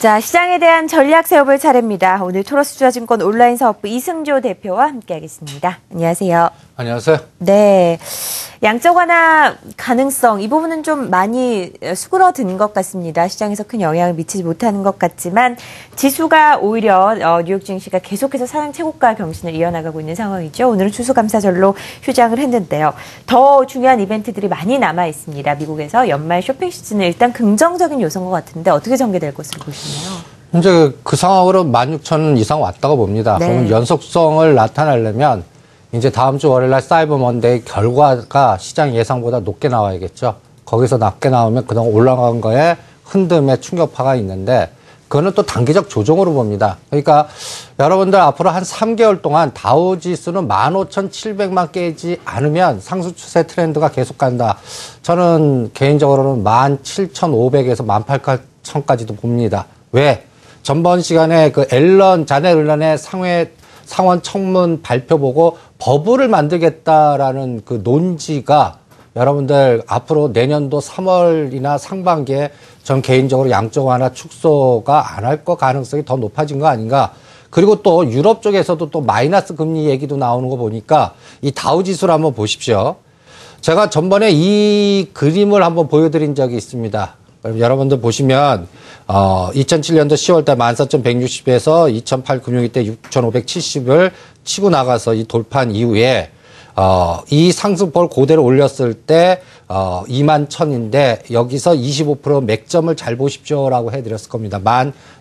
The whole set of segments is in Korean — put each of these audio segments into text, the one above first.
자, 시장에 대한 전략 세워볼 차례입니다. 오늘 토러스 투자증권 온라인 사업부 이승조 대표와 함께하겠습니다. 안녕하세요. 안녕하세요. 네. 양적 완화 가능성 이 부분은 좀 많이 수그러든 것 같습니다. 시장에서 큰 영향을 미치지 못하는 것 같지만 지수가 오히려 어, 뉴욕 증시가 계속해서 사상 최고가 경신을 이어나가고 있는 상황이죠. 오늘은 추수감사절로 휴장을 했는데요. 더 중요한 이벤트들이 많이 남아 있습니다. 미국에서 연말 쇼핑 시즌은 일단 긍정적인 요소인 것 같은데 어떻게 전개될 것으로 보시나요? 현재 그 상황으로 16,000원 이상 왔다고 봅니다. 네. 그러면 연속성을 나타내려면 이제 다음 주 월요일 날 사이버 먼데이 결과가 시장 예상보다 높게 나와야겠죠. 거기서 낮게 나오면 그동안 올라간 거에 흔듦의 충격파가 있는데 그거는 또 단기적 조정으로 봅니다. 그러니까 여러분들 앞으로 한 3개월 동안 다우 지수는 15,700만 깨지 않으면 상승 추세 트렌드가 계속 간다. 저는 개인적으로는 17,500에서 18,000까지도 봅니다. 왜? 전번 시간에 그 앨런, 자네 앨런의 상회 상원 청문 발표 보고 버블을 만들겠다라는 그 논지가 여러분들 앞으로 내년도 3월이나 상반기에 전 개인적으로 양적 완화 축소가 안 할 거 가능성이 더 높아진 거 아닌가. 그리고 또 유럽 쪽에서도 또 마이너스 금리 얘기도 나오는 거 보니까 이 다우 지수를 한번 보십시오. 제가 전번에 이 그림을 한번 보여드린 적이 있습니다. 여러분들 보시면 어 2007년도 10월달 14,160에서 2008 금융위 때 6,570을 치고 나가서 이 돌파한 이후에 어 이 상승폭을 고대로 올렸을 때 어, 2만 1000인데 여기서 25% 맥점을 잘 보십시오라고 해드렸을 겁니다.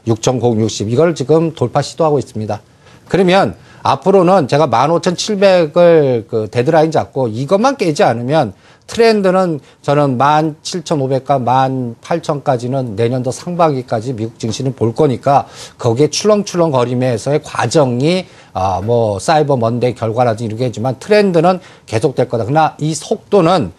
16,060 이걸 지금 돌파 시도하고 있습니다. 그러면 앞으로는 제가 15,700을 그 데드라인 잡고 이것만 깨지 않으면 트렌드는 저는 17,500과 18,000까지는 내년도 상반기까지 미국 증시는 볼 거니까 거기에 출렁출렁 거리면서의 과정이 아, 뭐 사이버 먼데이 결과라든지 이렇게 했지만 트렌드는 계속될 거다. 그러나 이 속도는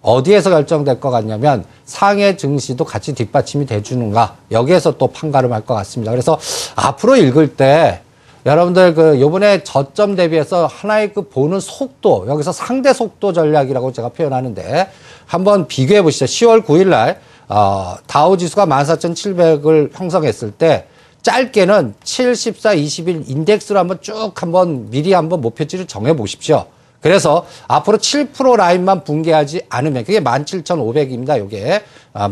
어디에서 결정될 것 같냐면 상해 증시도 같이 뒷받침이 돼주는가 여기에서 또 판가름 할 것 같습니다. 그래서 앞으로 읽을 때 여러분들 그 요번에 저점 대비해서 하나의 그 보는 속도 여기서 상대 속도 전략이라고 제가 표현하는데 한번 비교해 보시죠. 10월 9일 날 어, 다우 지수가 14,700을 형성했을 때 짧게는 7, 14, 21 인덱스로 한번 쭉 한번 미리 한번 목표치를 정해 보십시오. 그래서 앞으로 7% 라인만 붕괴하지 않으면 그게 17,500입니다. 요게 아,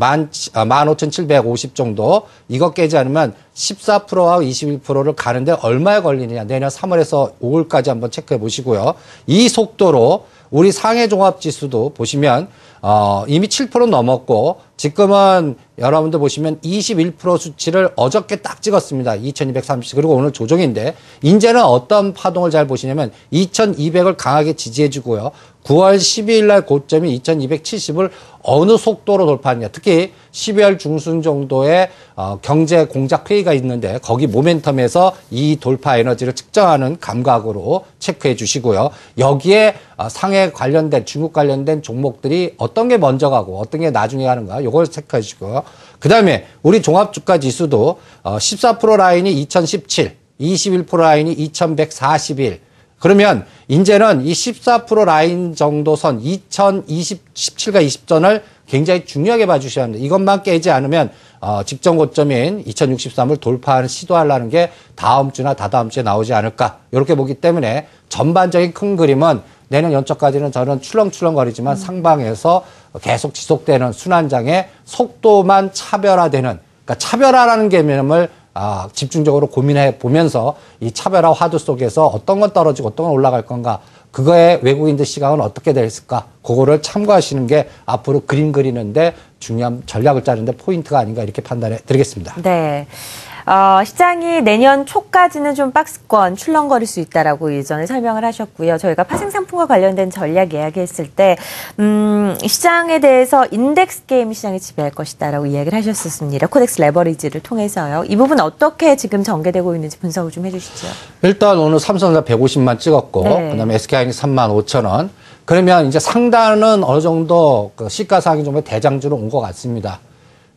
15,750 정도 이거 깨지 않으면 14%와 21%를 가는데 얼마에 걸리느냐 내년 3월에서 5월까지 한번 체크해 보시고요. 이 속도로 우리 상해 종합 지수도 보시면 어, 이미 7% 넘었고 지금은 여러분들 보시면 21% 수치를 어저께 딱 찍었습니다. 2230 그리고 오늘 조정인데 이제는 어떤 파동을 잘 보시냐면 2200을 강하게 지지해 주고요. 9월 12일 날 고점이 2270을 어느 속도로 돌파하느냐. 특히 12월 중순 정도에 어, 경제 공작 회의가 있는데 거기 모멘텀에서 이 돌파 에너지를 측정하는 감각으로 체크해 주시고요. 여기에 어, 상해 관련된 중국 관련된 종목들이 어떤 게 먼저 가고 어떤 게 나중에 가는가 요걸 체크해 주시고요. 그다음에 우리 종합 주가 지수도 어, 14% 라인이 2017, 21% 라인이 2141 그러면 이제는 이 14% 라인 정도 선 2017과 20전을 굉장히 중요하게 봐주셔야 합니다. 이것만 깨지 않으면 어, 직전 고점인 2063을 돌파하는 시도하려는 게 다음 주나 다다음 주에 나오지 않을까 이렇게 보기 때문에 전반적인 큰 그림은 내년 연초까지는 저는 출렁출렁거리지만 상방에서 계속 지속되는 순환장의 속도만 차별화되는 그러니까 차별화라는 개념을 아, 집중적으로 고민해 보면서 이 차별화 화두 속에서 어떤 건 떨어지고 어떤 건 올라갈 건가 그거에 외국인들 시각은 어떻게 됐을까 그거를 참고하시는 게 앞으로 그림 그리는데 중요한 전략을 짜는데 포인트가 아닌가 이렇게 판단해 드리겠습니다. 네. 어, 시장이 내년 초까지는 좀 박스권 출렁거릴 수 있다라고 예전에 설명을 하셨고요. 저희가 파생 상품과 관련된 전략 이야기했을 때 음, 시장에 대해서 인덱스 게임 시장이 지배할 것이다라고 이야기를 하셨었습니다. KODEX 레버리지를 통해서요. 이 부분 어떻게 지금 전개되고 있는지 분석을 좀 해주시죠. 일단 오늘 삼성전자 150만 찍었고 네. 그다음에 SK하이닉스 3만 5천 원. 그러면 이제 상단은 어느 정도 그 시가상이 정도 대장주로 온 것 같습니다.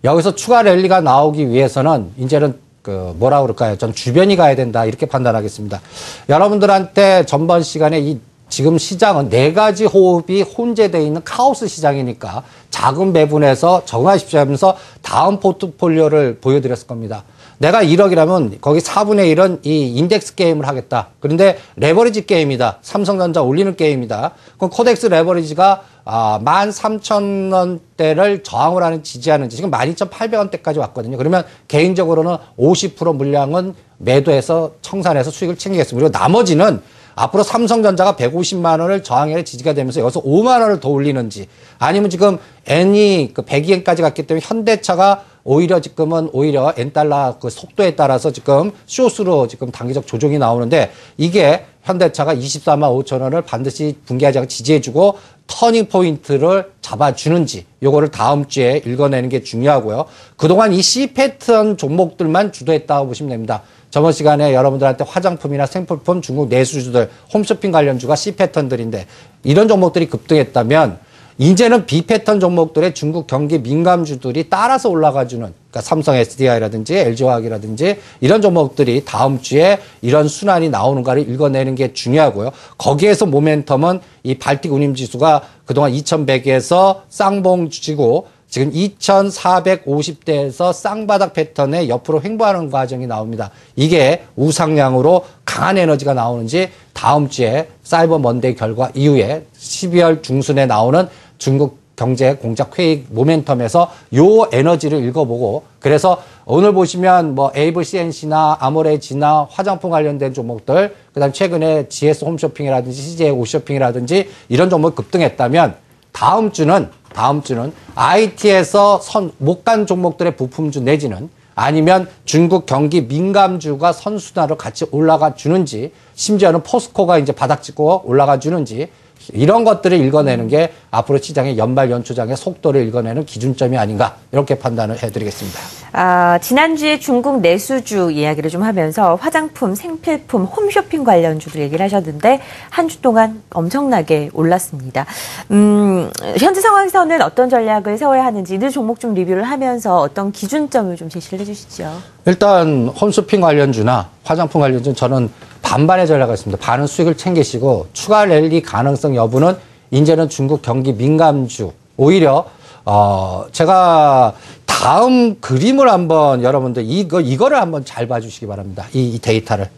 여기서 추가 랠리가 나오기 위해서는 이제는 그 뭐라 그럴까요? 전 주변이 가야 된다 이렇게 판단하겠습니다. 여러분들한테 전번 시간에 이 지금 시장은 네 가지 호흡이 혼재되어 있는 카오스 시장이니까 자금 배분해서 적응하십시오 하면서 다음 포트폴리오를 보여드렸을 겁니다. 내가 1억이라면 거기 4분의 1은 이 인덱스 게임을 하겠다. 그런데 레버리지 게임이다. 삼성전자 올리는 게임이다. 그럼 KODEX 레버리지가 아, 13,000원대를 저항을 하는 지지하는지 지금 12,800원대까지 왔거든요. 그러면 개인적으로는 50% 물량은 매도해서 청산해서 수익을 챙기겠습니다. 그리고 나머지는 앞으로 삼성전자가 150만 원을 저항에 지지가 되면서 여기서 5만 원을 더 올리는지 아니면 지금 엔이 그 100엔까지 갔기 때문에 현대차가 오히려 지금은 오히려 엔달러 그 속도에 따라서 지금 쇼스로 지금 단기적 조정이 나오는데 이게 현대차가 24만 5천 원을 반드시 붕괴하지 않고 지지해주고 터닝 포인트를 잡아주는지 요거를 다음 주에 읽어내는 게 중요하고요. 그동안 이 C 패턴 종목들만 주도했다고 보시면 됩니다. 저번 시간에 여러분들한테 화장품이나 생필품, 중국 내수주들, 홈쇼핑 관련주가 C 패턴들인데 이런 종목들이 급등했다면 이제는 B 패턴 종목들의 중국 경기 민감주들이 따라서 올라가주는 그러니까 삼성 SDI라든지 LG화학이라든지 이런 종목들이 다음 주에 이런 순환이 나오는가를 읽어내는 게 중요하고요. 거기에서 모멘텀은 이 발틱 운임 지수가 그동안 2100에서 쌍봉 주지고 지금 2450대에서 쌍바닥 패턴의 옆으로 횡보하는 과정이 나옵니다. 이게 우상향으로 강한 에너지가 나오는지 다음 주에 사이버 먼데이 결과 이후에 12월 중순에 나오는 중국 경제 공작 회의 모멘텀에서 요 에너지를 읽어보고 그래서 오늘 보시면 뭐 에이블 CNC나 아모레지나 화장품 관련된 종목들 그다음 최근에 GS 홈쇼핑이라든지 CJ 오쇼핑이라든지 이런 종목 급등했다면 다음 주는 다음 주는 IT에서 선 못 간 종목들의 부품주 내지는 아니면 중국 경기 민감주가 선순환으로 같이 올라가 주는지 심지어는 포스코가 이제 바닥 찍고 올라가 주는지 이런 것들을 읽어내는 게 앞으로 시장의 연말 연초장의 속도를 읽어내는 기준점이 아닌가 이렇게 판단을 해드리겠습니다. 아, 지난주에 중국 내수주 이야기를 좀 하면서 화장품, 생필품, 홈쇼핑 관련주들 얘기를 하셨는데 한 주 동안 엄청나게 올랐습니다. 음, 현재 상황에서는 어떤 전략을 세워야 하는지 이들 종목 좀 리뷰를 하면서 어떤 기준점을 좀 제시를 해주시죠. 일단 홈쇼핑 관련주나 화장품 관련주는 저는 반반의 전략가 있습니다. 반은 수익을 챙기시고 추가 랠리 가능성 여부는 이제는 중국 경기 민감주 오히려 어 제가 다음 그림을 한번 여러분들 이거 이거를 한번 잘 봐주시기 바랍니다. 이, 이 데이터를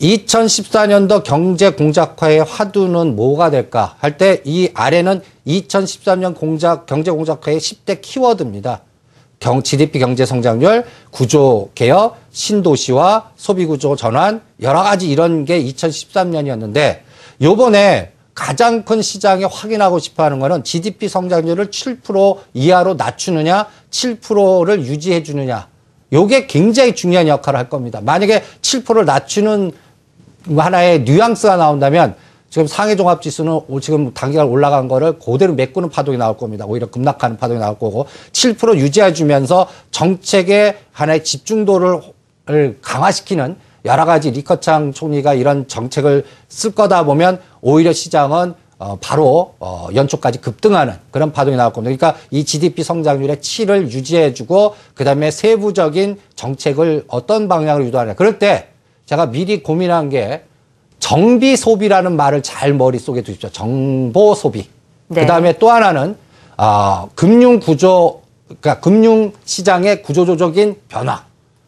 2014년도 경제 공작화의 화두는 뭐가 될까 할 때 이 아래는 2013년 공작 경제 공작화의 10대 키워드입니다. 경, GDP 경제 성장률, 구조 개혁, 신도시와 소비 구조 전환, 여러 가지 이런 게 2013년이었는데 요번에 가장 큰 시장에 확인하고 싶어 하는 거는 GDP 성장률을 7% 이하로 낮추느냐, 7%를 유지해 주느냐. 요게 굉장히 중요한 역할을 할 겁니다. 만약에 7%를 낮추는 하나의 뉘앙스가 나온다면 지금 상해 종합 지수는 지금 단기간 올라간 거를 그대로 메꾸는 파동이 나올 겁니다. 오히려 급락하는 파동이 나올 거고 7% 유지해 주면서 정책의 하나의 집중도를 강화시키는 여러 가지 리커창 총리가 이런 정책을 쓸 거다 보면 오히려 시장은 어, 바로 어, 연초까지 급등하는 그런 파동이 나올 겁니다. 그러니까 이 GDP 성장률의 7을 유지해주고 그다음에 세부적인 정책을 어떤 방향으로 유도하냐. 그럴 때 제가 미리 고민한 게 정비 소비라는 말을 잘 머릿속에 두십시오. 정보 소비. 네. 그다음에 또 하나는 아, 금융 구조 그러니까 금융 시장의 구조조적인 변화.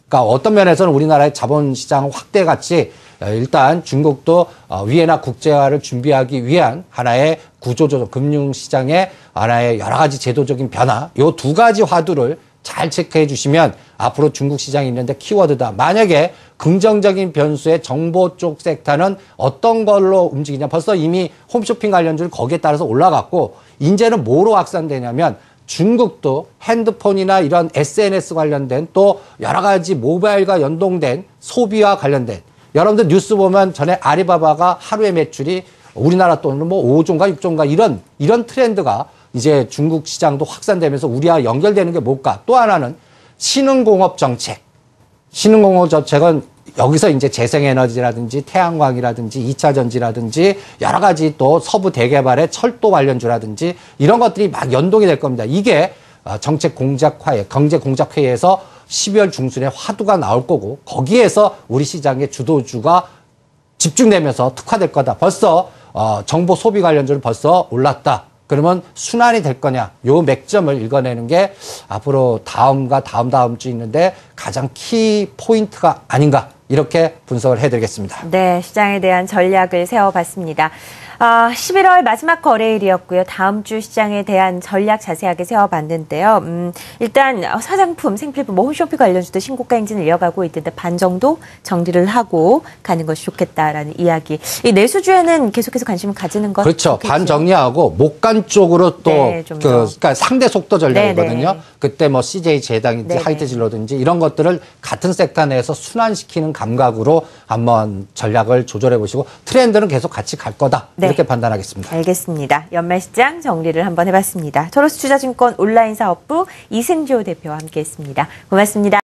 그러니까 어떤 면에서는 우리나라의 자본 시장 확대 같이 일단 중국도 어, 위에나 국제화를 준비하기 위한 하나의 구조조정 금융 시장의 하나의 여러 가지 제도적인 변화 요 두 가지 화두를 잘 체크해 주시면 앞으로 중국 시장이 있는데 키워드다. 만약에 긍정적인 변수의 정보 쪽 섹터는 어떤 걸로 움직이냐. 벌써 이미 홈쇼핑 관련주는 거기에 따라서 올라갔고, 이제는 뭐로 확산되냐면 중국도 핸드폰이나 이런 SNS 관련된 또 여러 가지 모바일과 연동된 소비와 관련된 여러분들 뉴스 보면 전에 아리바바가 하루의 매출이 우리나라 돈으로 뭐 5조인가 6조인가 이런 이런 트렌드가 이제 중국 시장도 확산되면서 우리와 연결되는 게 뭘까? 또 하나는 신흥공업 정책. 신흥공업 정책은 여기서 이제 재생에너지라든지 태양광이라든지 2차 전지라든지 여러 가지 또 서부 대개발의 철도 관련주라든지 이런 것들이 막 연동이 될 겁니다. 이게 어, 정책 공작화에 경제 공작회의에서 12월 중순에 화두가 나올 거고 거기에서 우리 시장의 주도주가 집중되면서 특화될 거다. 벌써 어, 정보 소비 관련주는 벌써 올랐다. 그러면 순환이 될 거냐? 요 맥점을 읽어내는 게 앞으로 다음과 다음 다음 주 있는데 가장 키 포인트가 아닌가 이렇게 분석을 해드리겠습니다. 네, 시장에 대한 전략을 세워봤습니다. 아, 11월 마지막 거래일이었고요. 다음 주 시장에 대한 전략 자세하게 세워봤는데요. 음, 일단 사장품, 생필품, 뭐 홈쇼핑 관련주도 신고가 행진을 이어가고 있는데 반 정도 정리를 하고 가는 것이 좋겠다라는 이야기. 이 내수주에는 계속해서 관심을 가지는 것 그렇죠. 좋겠죠. 반 정리하고 목간 쪽으로 또 네, 좀 그, 더. 그러니까 상대 속도 전략이거든요. 네, 네. 그때 뭐 CJ 재당인지 네, 네. 하이트진로든지 이런 것들을 같은 섹터 내에서 순환시키는 감각으로 한번 전략을 조절해 보시고 트렌드는 계속 같이 갈 거다. 네. 이렇게 판단하겠습니다. 알겠습니다. 연말 시장 정리를 한번 해봤습니다. 토로스 투자증권 온라인 사업부 이승조 대표와 함께했습니다. 고맙습니다.